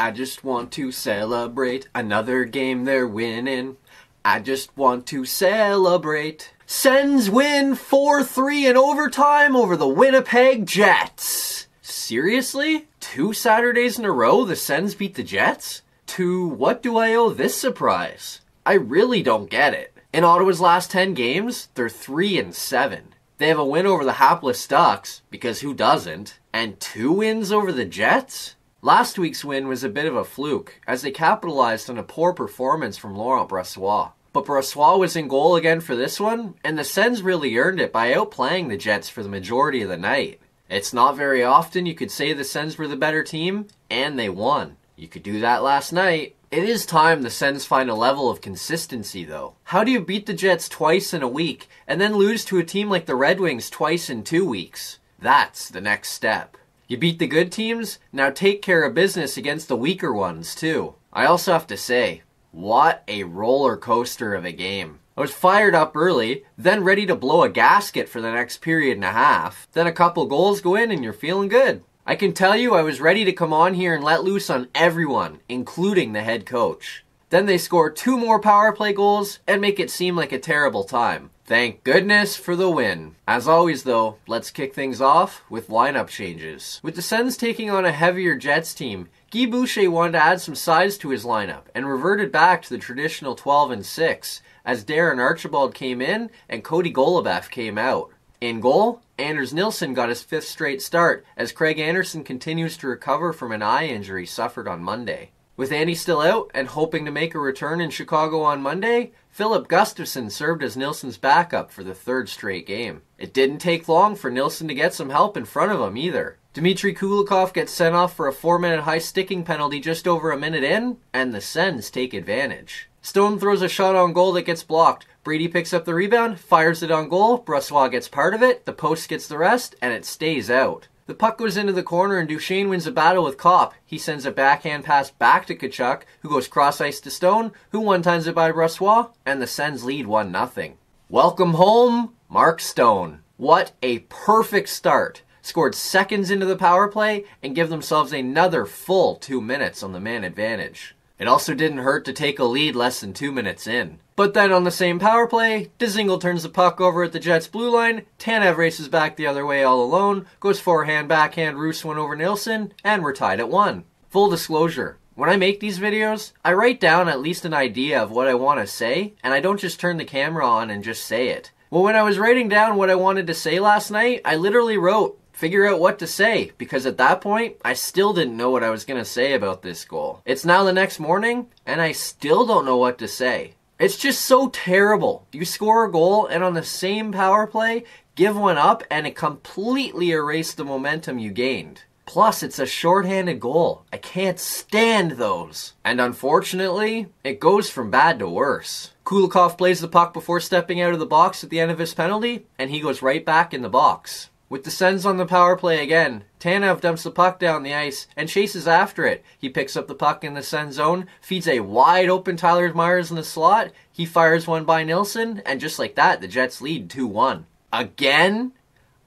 I just want to celebrate another game they're winning. I just want to celebrate. Sens win 4 3 in overtime over the Winnipeg Jets. Seriously? Two Saturdays in a row the Sens beat the Jets? To what do I owe this surprise? I really don't get it. In Ottawa's last 10 games, they're 3 and 7. They have a win over the hapless Ducks, because who doesn't? And two wins over the Jets? Last week's win was a bit of a fluke, as they capitalized on a poor performance from Laurent Brossoit. But Brossoit was in goal again for this one, and the Sens really earned it by outplaying the Jets for the majority of the night. It's not very often you could say the Sens were the better team, and they won. You could do that last night. It is time the Sens find a level of consistency, though. How do you beat the Jets twice in a week and then lose to a team like the Red Wings twice in two weeks? That's the next step. You beat the good teams, now take care of business against the weaker ones, too. I also have to say, what a roller coaster of a game. I was fired up early, then ready to blow a gasket for the next period and a half. Then a couple goals go in and you're feeling good. I can tell you I was ready to come on here and let loose on everyone, including the head coach. Then they score two more power play goals and make it seem like a terrible time. Thank goodness for the win. As always, though, let's kick things off with lineup changes. With the Sens taking on a heavier Jets team, Guy Boucher wanted to add some size to his lineup and reverted back to the traditional 12 and 6 as Darren Archibald came in and Cody Goloubef came out. In goal, Anders Nilsson got his fifth straight start as Craig Anderson continues to recover from an eye injury suffered on Monday. With Andy still out and hoping to make a return in Chicago on Monday, Filip Gustavsson served as Nilsson's backup for the third straight game. It didn't take long for Nilsson to get some help in front of him either. Dmitry Kulikov gets sent off for a four minute high sticking penalty just over a minute in, and the Sens take advantage. Stone throws a shot on goal that gets blocked. Brady picks up the rebound, fires it on goal. Brossoit gets part of it, the post gets the rest, and it stays out. The puck goes into the corner and Duchene wins a battle with Copp. He sends a backhand pass back to Tkachuk, who goes cross ice to Stone, who one times it by Brossoit, and the Sens lead 1 0. Welcome home, Mark Stone. What a perfect start. Scored seconds into the power play and give themselves another full two minutes on the man advantage. It also didn't hurt to take a lead less than two minutes in. But then on the same power play, Dzingel turns the puck over at the Jets' blue line, Tanev races back the other way all alone, goes forehand, backhand, Roos one over Nilsson, and we're tied at one. Full disclosure, when I make these videos, I write down at least an idea of what I want to say, and I don't just turn the camera on and just say it. Well, when I was writing down what I wanted to say last night, I literally wrote, figure out what to say because at that point I still didn't know what I was going to say about this goal. It's now the next morning and I still don't know what to say. It's just so terrible. You score a goal and on the same power play, give one up and it completely erased the momentum you gained. Plus, it's a shorthanded goal. I can't stand those. And unfortunately, it goes from bad to worse. Kulikov plays the puck before stepping out of the box at the end of his penalty, and he goes right back in the box. With the Sens on the power play again, Tanev dumps the puck down the ice and chases after it. He picks up the puck in the Sens zone, feeds a wide open Tyler Myers in the slot. He fires one by Nilsson, and just like that, the Jets lead 2 1. Again?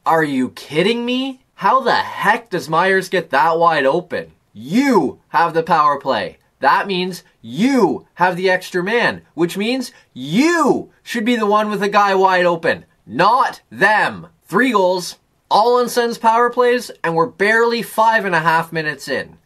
Are you kidding me? How the heck does Myers get that wide open? You have the power play. That means you have the extra man, which means you should be the one with the guy wide open, not them. Three goals, all on Sens power plays, and we're barely five and a half minutes in.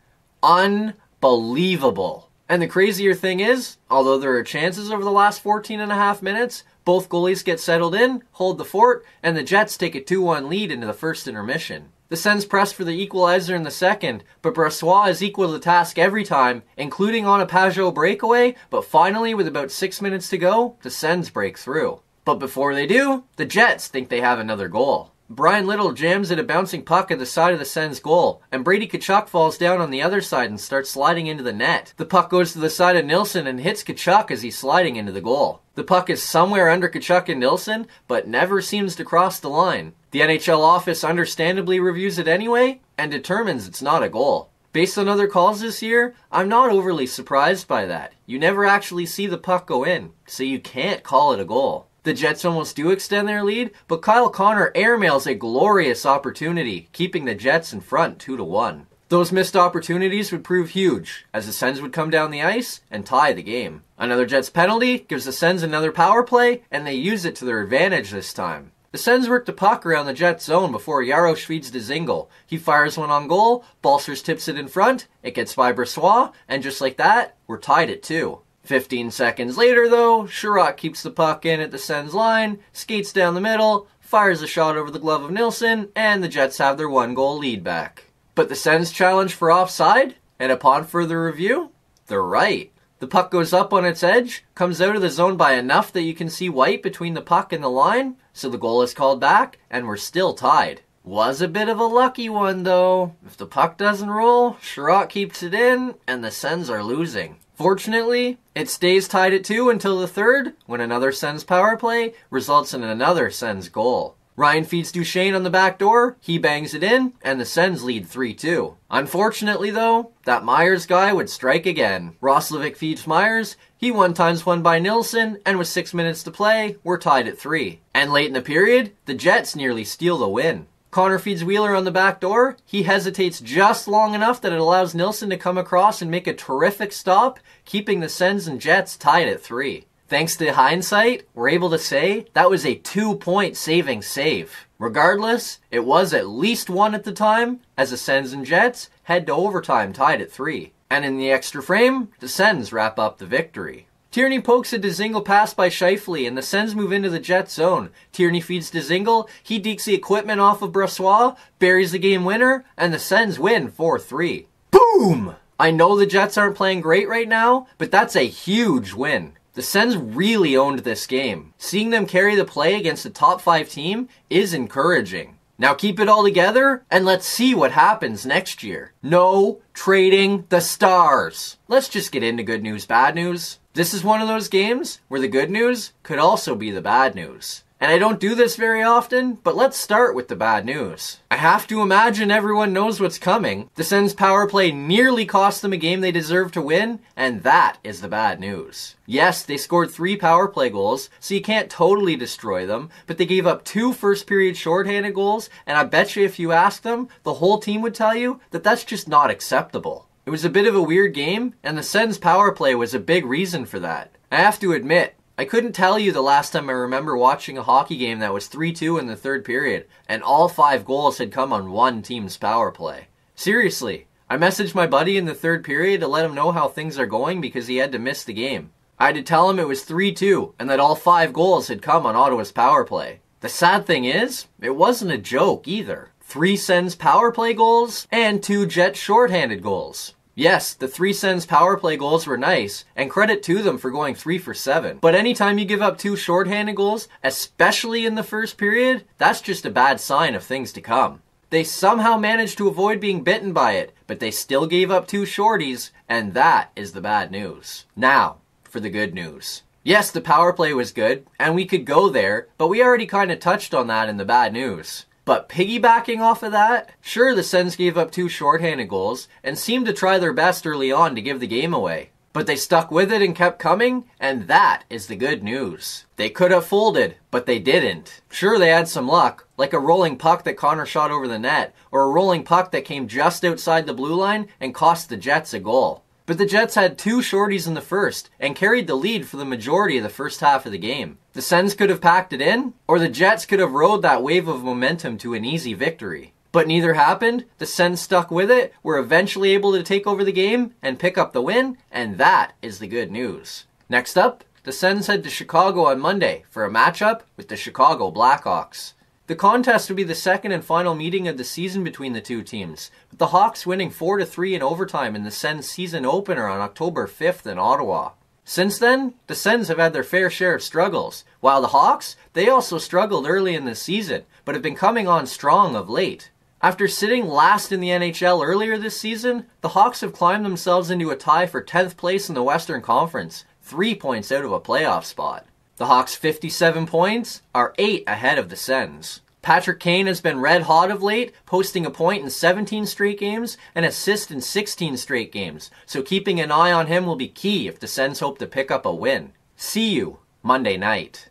Unbelievable. And the crazier thing is, although there are chances over the last 14 and a half minutes, both goalies get settled in, hold the fort, and the Jets take a 2 1 lead into the first intermission. The Sens press for the equalizer in the second, but Brossoit is equal to the task every time, including on a Pageau breakaway, but finally, with about six minutes to go, the Sens break through. But before they do, the Jets think they have another goal. Bryan Little jams at a bouncing puck at the side of the Sens goal, and Brady Tkachuk falls down on the other side and starts sliding into the net. The puck goes to the side of Nilsson and hits Tkachuk as he's sliding into the goal. The puck is somewhere under Tkachuk and Nilsson, but never seems to cross the line. The NHL office understandably reviews it anyway, and determines it's not a goal. Based on other calls this year, I'm not overly surprised by that. You never actually see the puck go in, so you can't call it a goal. The Jets almost do extend their lead, but Kyle Connor airmails a glorious opportunity, keeping the Jets in front 2 to 1. Those missed opportunities would prove huge, as the Sens would come down the ice and tie the game. Another Jets penalty gives the Sens another power play, and they use it to their advantage this time. The Sens work the puck around the Jets zone before Jaros feeds to Dzingel. He fires one on goal, Balcers tips it in front, it gets by Brossoit, and just like that, we're tied at two. 15 seconds later, though, Chiarot keeps the puck in at the Sens line, skates down the middle, fires a shot over the glove of Nilsson, and the Jets have their one goal lead back. But the Sens challenge for offside, and upon further review, they're right. The puck goes up on its edge, comes out of the zone by enough that you can see white between the puck and the line, so the goal is called back, and we're still tied. Was a bit of a lucky one though. If the puck doesn't roll, Chiarot keeps it in, and the Sens are losing. Fortunately, it stays tied at 2 until the third, when another Sens power play results in another Sens goal. Ryan feeds Duchene on the back door, he bangs it in, and the Sens lead 3-2. Unfortunately though, that Myers guy would strike again. Roslovic feeds Myers, he one times one by Nilsson, and with six minutes to play, we're tied at three. And late in the period, the Jets nearly steal the win. Connor feeds Wheeler on the back door. He hesitates just long enough that it allows Nilsson to come across and make a terrific stop, keeping the Sens and Jets tied at three. Thanks to hindsight, we're able to say that was a two point saving save. Regardless, it was at least one at the time, as the Sens and Jets head to overtime tied at three. And in the extra frame, the Sens wrap up the victory. Tierney pokes a Dzingel pass by Scheifele, and the Sens move into the Jet zone. Tierney feeds Dzingel, he dekes the equipment off of Brossoit, buries the game winner, and the Sens win 4-3. Boom! I know the Jets aren't playing great right now, but that's a huge win. The Sens really owned this game. Seeing them carry the play against a top 5 team is encouraging. Now keep it all together and let's see what happens next year. No trading the stars. Let's just get into good news, bad news. This is one of those games where the good news could also be the bad news. And I don't do this very often, but let's start with the bad news. I have to imagine everyone knows what's coming. The Sens power play nearly cost them a game they deserve to win, and that is the bad news. Yes, they scored three power play goals, so you can't totally destroy them, but they gave up two first period shorthanded goals, and I bet you if you ask them, the whole team would tell you that that's just not acceptable. It was a bit of a weird game, and the Sens power play was a big reason for that. I have to admit, I couldn't tell you the last time I remember watching a hockey game that was 3 2 in the third period, and all five goals had come on one team's power play. Seriously, I messaged my buddy in the third period to let him know how things are going because he had to miss the game. I had to tell him it was 3 2 and that all five goals had come on Ottawa's power play. The sad thing is, it wasn't a joke either. Three Sens power play goals and two Jet shorthanded goals. Yes, the three Sens power play goals were nice, and credit to them for going three for seven. But anytime you give up two shorthanded goals, especially in the first period, that's just a bad sign of things to come. They somehow managed to avoid being bitten by it, but they still gave up two shorties, and that is the bad news. Now, for the good news. Yes, the power play was good, and we could go there, but we already kind of touched on that in the bad news. But piggybacking off of that, sure, the Sens gave up two shorthanded goals and seemed to try their best early on to give the game away. But they stuck with it and kept coming, and that is the good news. They could have folded, but they didn't. Sure, they had some luck, like a rolling puck that Connor shot over the net, or a rolling puck that came just outside the blue line and cost the Jets a goal. But the Jets had two shorties in the first and carried the lead for the majority of the first half of the game. The Sens could have packed it in, or the Jets could have rode that wave of momentum to an easy victory. But neither happened. The Sens stuck with it, were eventually able to take over the game and pick up the win, and that is the good news. Next up, the Sens head to Chicago on Monday for a matchup with the Chicago Blackhawks. The contest would be the second and final meeting of the season between the two teams, with the Hawks winning 4 3 in overtime in the Sens season opener on October 5th in Ottawa. Since then, the Sens have had their fair share of struggles, while the Hawks, they also struggled early in the season, but have been coming on strong of late. After sitting last in the NHL earlier this season, the Hawks have climbed themselves into a tie for 10th place in the Western Conference, three points out of a playoff spot. The Hawks' 57 points are 8 ahead of the Sens. Patrick Kane has been red hot of late, posting a point in 17 straight games and assist in 16 straight games, so keeping an eye on him will be key if the Sens hope to pick up a win. See you Monday night.